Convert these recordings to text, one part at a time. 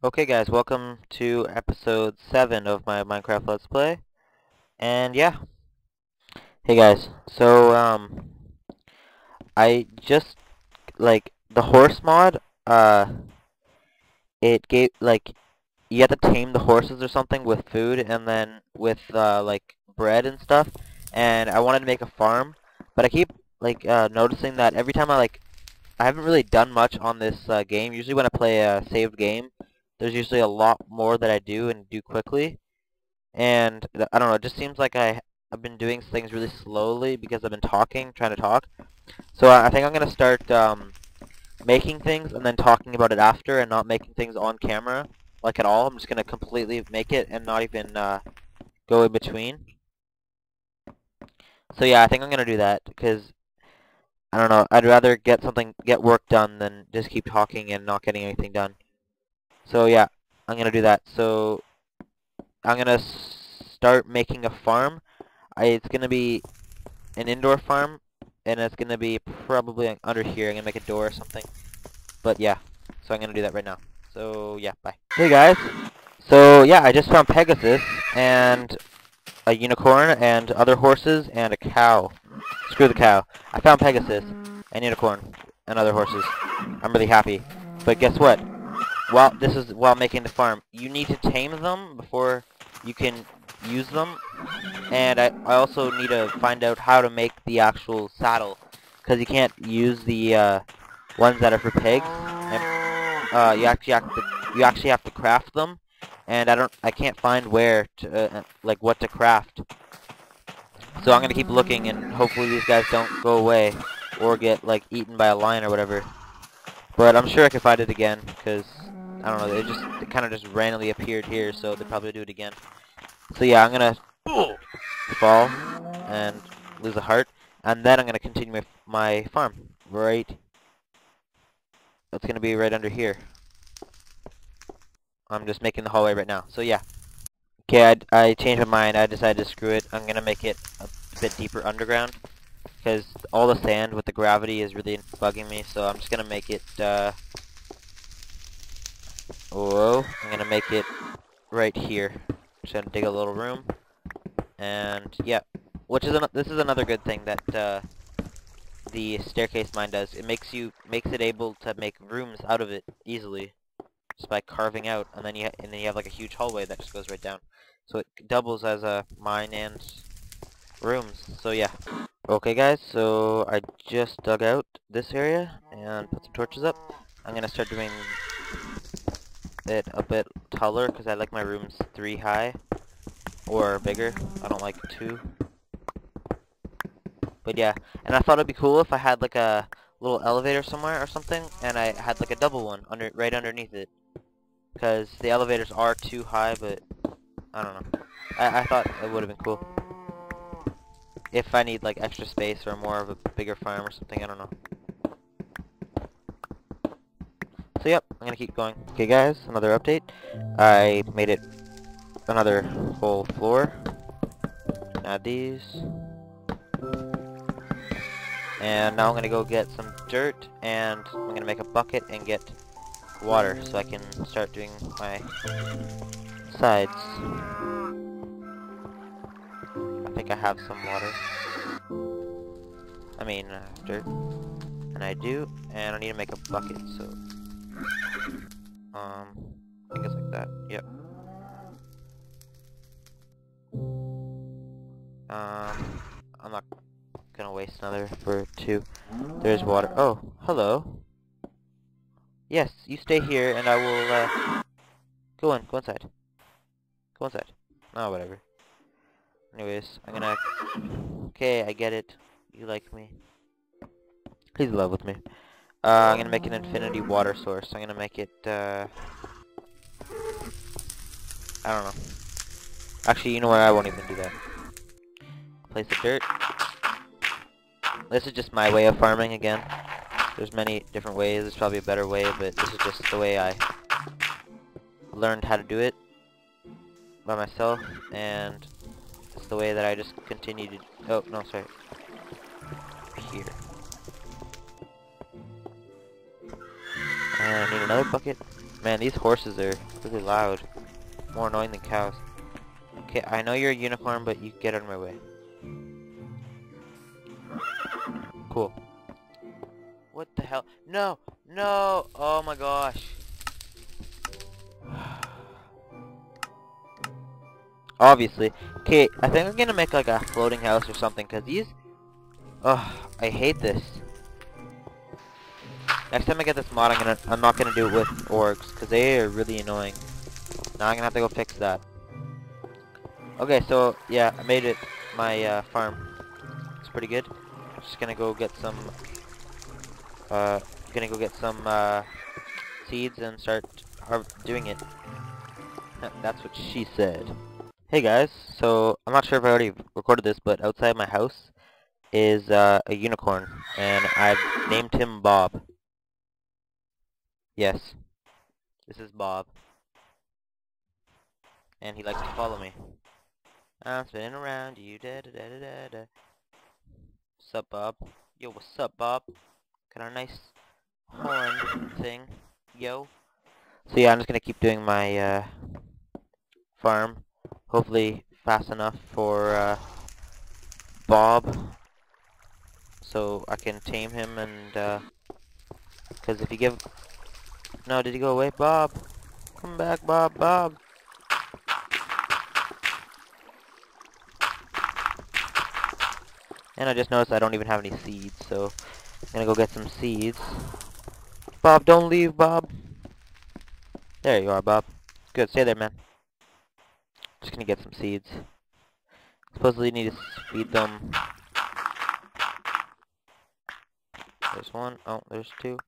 Okay guys, welcome to episode 7 of my Minecraft Let's Play. And yeah. Hey guys, so um I just like the horse mod, uh it gave like you have to tame the horses or something with food and then with uh like bread and stuff. And I wanted to make a farm, but I keep like uh noticing that every time I like I haven't really done much on this uh, game. Usually when I play a saved game, there's usually a lot more that I do and do quickly. And I don't know, it just seems like I, I've been doing things really slowly because I've been talking, trying to talk. So I, I think I'm going to start um, making things and then talking about it after and not making things on camera, like at all. I'm just going to completely make it and not even uh, go in between. So yeah, I think I'm going to do that because I don't know, I'd rather get something, get work done than just keep talking and not getting anything done. So yeah, I'm going to do that. So I'm going to start making a farm. I, it's going to be an indoor farm, and it's going to be probably under here. I'm going to make a door or something. But yeah, so I'm going to do that right now. So yeah, bye. Hey guys. So yeah, I just found Pegasus and a unicorn and other horses and a cow. Screw the cow. I found Pegasus and unicorn and other horses. I'm really happy. But guess what? While this is while making the farm, you need to tame them before you can use them. And I, I also need to find out how to make the actual saddle. Because you can't use the uh, ones that are for pigs. And, uh, you actually have to you actually have to craft them. And I don't I can't find where to uh, like what to craft. So I'm gonna keep looking and hopefully these guys don't go away or get like eaten by a lion or whatever. But I'm sure I can find it again because I don't know, it just it kind of just randomly appeared here, so they'll probably do it again. So yeah, I'm gonna fall and lose a heart, and then I'm gonna continue my, my farm right. It's gonna be right under here. I'm just making the hallway right now. So yeah. Okay, I, I changed my mind. I decided to screw it. I'm gonna make it a bit deeper underground because all the sand with the gravity is really bugging me. So I'm just gonna make it. Uh, Whoa, I'm gonna make it right here. Just gonna dig a little room. And, yeah. Which is, an this is another good thing that, uh, the staircase mine does. It makes you, makes it able to make rooms out of it easily. Just by carving out, and then you, and then you have like a huge hallway that just goes right down. So it doubles as a mine and rooms. So yeah. Okay guys, so I just dug out this area and put some torches up. I'm gonna start doing it a bit taller because I like my rooms three high or bigger. I don't like two. But yeah, and I thought it'd be cool if I had like a little elevator somewhere or something, and I had like a double one under right underneath it. Because the elevators are too high, but I don't know. I, I thought it would have been cool. If I need like extra space or more of a bigger farm or something, I don't know. So yep, I'm gonna keep going. Okay guys, another update. I made it another whole floor. Add these. And now I'm gonna go get some dirt and I'm gonna make a bucket and get water so I can start doing my sides. I think I have some water. I mean, uh, dirt. And I do, and I need to make a bucket, so um, I think it's like that. Yep. Um, I'm not gonna waste another for two. There's water. Oh, hello. Yes, you stay here and I will, uh, go in, go inside. Go inside. Oh, whatever. Anyways, I'm gonna... Okay, I get it. You like me. He's in love with me. Uh, I'm gonna make an infinity water source. I'm gonna make it, uh... I don't know. Actually, you know what? I won't even do that. Place the dirt. This is just my way of farming again. There's many different ways. There's probably a better way, but this is just the way I learned how to do it by myself, and it's the way that I just continue to... Oh, no, sorry. And I need another bucket. Man, these horses are really loud. More annoying than cows. Okay, I know you're a unicorn, but you get out of my way. Cool. What the hell? No! No! Oh my gosh. Obviously. Okay, I think I'm gonna make like a floating house or something, because these... Ugh, I hate this. Next time I get this mod, I'm gonna I'm not gonna do it with orgs because they are really annoying. Now I'm gonna have to go fix that. Okay, so yeah, I made it my uh, farm. It's pretty good. I'm just gonna go get some. Uh, gonna go get some uh, seeds and start doing it. That's what she said. Hey guys, so I'm not sure if I already recorded this, but outside my house is uh, a unicorn, and I've named him Bob. Yes. This is Bob. And he likes to follow me. I'm spinning around you, da da da da da. What's up, Bob? Yo, what's up, Bob? Got a nice horn thing. Yo. So yeah, I'm just gonna keep doing my, uh, farm. Hopefully fast enough for, uh, Bob. So I can tame him and, uh, because if you give no, did he go away? Bob! Come back, Bob, Bob! And I just noticed I don't even have any seeds, so I'm gonna go get some seeds. Bob, don't leave, Bob! There you are, Bob. Good, stay there, man. Just gonna get some seeds. Supposedly you need to feed them. There's one. Oh, there's two.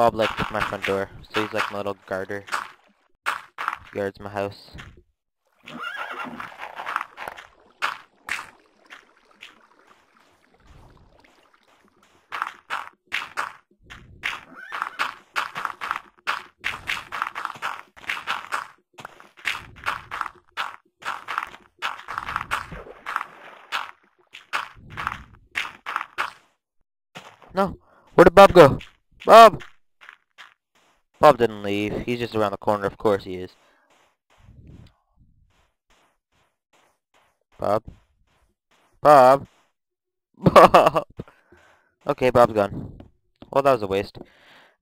Bob like my front door, so he's like my little guarder. Guards my house. No! Where did Bob go? Bob! Bob didn't leave. He's just around the corner. Of course he is. Bob? Bob? Bob! Okay, Bob's gone. Well, that was a waste.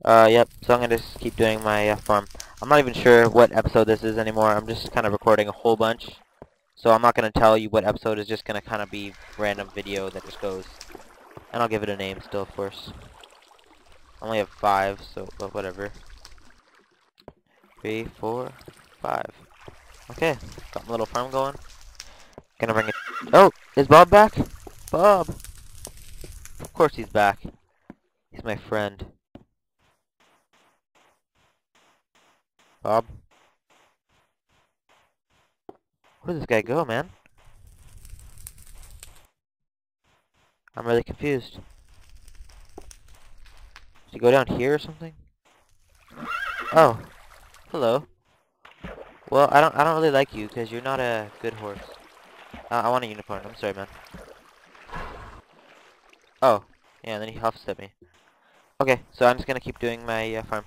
Uh, yep, so I'm gonna just keep doing my uh, farm. I'm not even sure what episode this is anymore. I'm just kind of recording a whole bunch. So I'm not gonna tell you what episode. It's just gonna kind of be random video that just goes. And I'll give it a name still, of course. I only have five, so, but whatever three, four, five. Okay, got my little farm going. Gonna bring it. Oh, is Bob back? Bob! Of course he's back. He's my friend. Bob? Where did this guy go, man? I'm really confused. Did he go down here or something? Oh, Hello. Well, I don't I don't really like you because you're not a good horse. Uh, I want a unicorn. I'm sorry, man. Oh, yeah, and then he huffs at me. Okay, so I'm just gonna keep doing my uh, farm.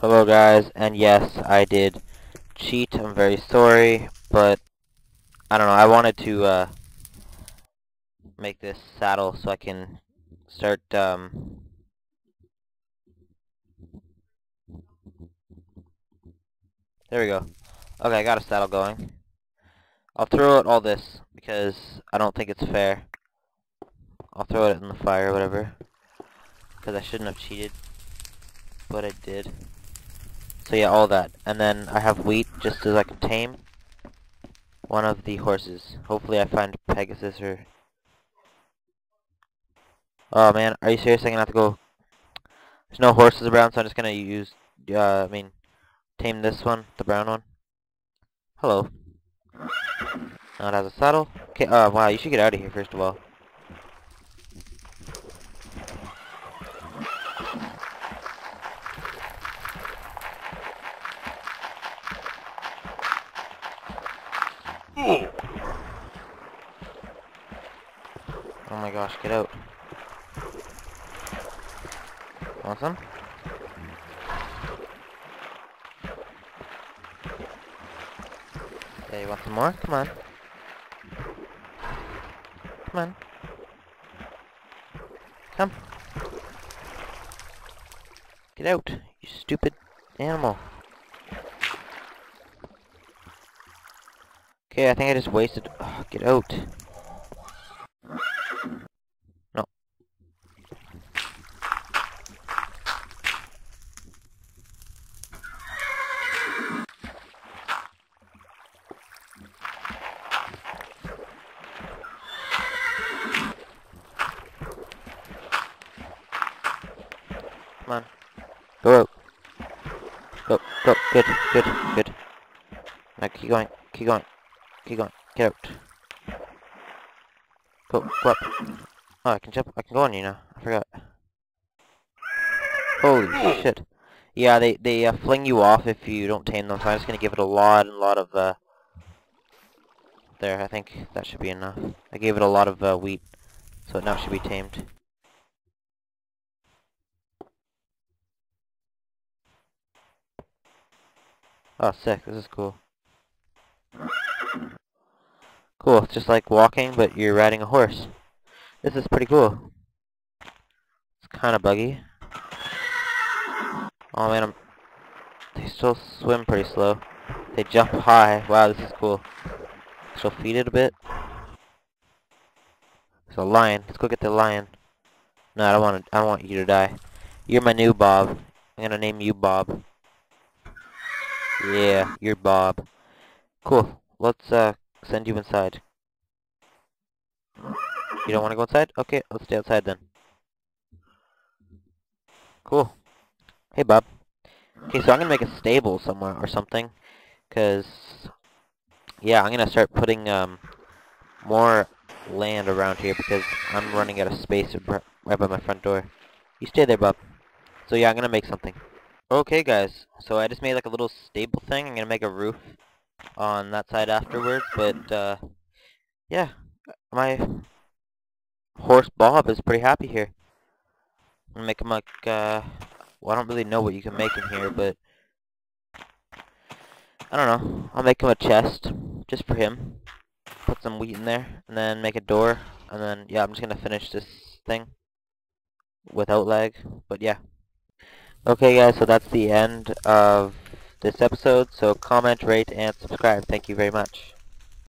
Hello, guys, and yes, I did cheat. I'm very sorry, but I don't know. I wanted to uh, make this saddle so I can start um, There we go. Okay, I got a saddle going. I'll throw out all this because I don't think it's fair. I'll throw it in the fire or whatever. Because I shouldn't have cheated. But I did. So yeah, all that. And then I have wheat just as I can tame one of the horses. Hopefully I find Pegasus or... Oh man, are you serious? I'm gonna have to go... There's no horses around, so I'm just gonna use... Uh, I mean, Tame this one, the brown one. Hello. Now it has a saddle. Okay, uh, wow, you should get out of here first of all. Oh my gosh, get out. Want some? Okay, you want some more? Come on. Come on. Come. Get out, you stupid animal. Okay, I think I just wasted... Oh, get out. Go, go, good, good, good. Now keep going, keep going. Keep going. Get out. Go, go up. Oh, I can jump. I can go on you now. I forgot. Holy shit. Yeah, they they uh, fling you off if you don't tame them. So I'm just gonna give it a lot and lot of uh. There, I think that should be enough. I gave it a lot of uh, wheat, so it now should be tamed. Oh, sick. This is cool. Cool, it's just like walking, but you're riding a horse. This is pretty cool. It's kind of buggy. Oh man, I'm... They still swim pretty slow. They jump high. Wow, this is cool. She'll feed it a bit. There's a lion. Let's go get the lion. No, I don't want to, I don't want you to die. You're my new Bob. I'm gonna name you Bob. Yeah, you're Bob. Cool. Let's uh send you inside. You don't want to go inside? Okay, let's stay outside then. Cool. Hey, Bob. Okay, so I'm going to make a stable somewhere or something. Because, yeah, I'm going to start putting um, more land around here because I'm running out of space right by my front door. You stay there, Bob. So yeah, I'm going to make something. Okay, guys. So I just made like a little stable thing. I'm to make a roof on that side afterwards, but uh, yeah, my horse Bob is pretty happy here. I'm gonna make him like, uh, well, I don't really know what you can make in here, but I don't know. I'll make him a chest just for him. Put some wheat in there, and then make a door, and then yeah, I'm just gonna finish this thing without lag. But yeah. Okay, guys, so that's the end of this episode, so comment, rate, and subscribe. Thank you very much.